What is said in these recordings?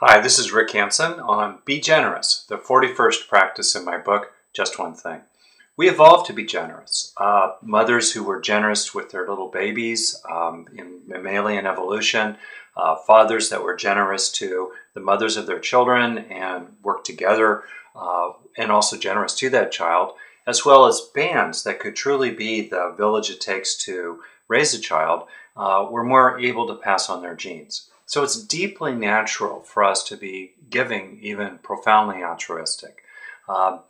Hi, this is Rick Hanson on Be Generous, the 41st practice in my book, Just One Thing. We evolved to be generous. Uh, mothers who were generous with their little babies um, in mammalian evolution, uh, fathers that were generous to the mothers of their children and worked together uh, and also generous to that child, as well as bands that could truly be the village it takes to raise a child, uh, were more able to pass on their genes. So it's deeply natural for us to be giving, even profoundly altruistic. Um,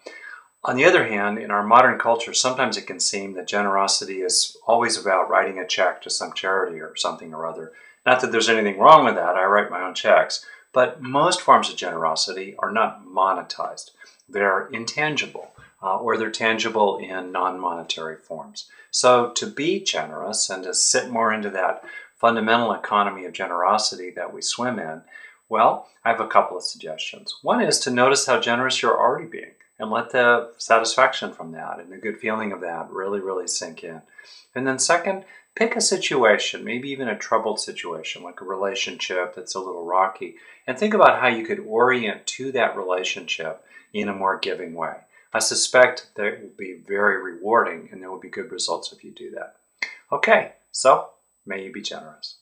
on the other hand, in our modern culture, sometimes it can seem that generosity is always about writing a check to some charity or something or other. Not that there's anything wrong with that, I write my own checks, but most forms of generosity are not monetized. They're intangible, uh, or they're tangible in non monetary forms. So to be generous and to sit more into that fundamental economy of generosity that we swim in? Well, I have a couple of suggestions. One is to notice how generous you're already being and let the satisfaction from that and the good feeling of that really, really sink in. And then, second, pick a situation, maybe even a troubled situation, like a relationship that's a little rocky, and think about how you could orient to that relationship in a more giving way. I suspect that it will be very rewarding and there will be good results if you do that. Okay, so May you be generous.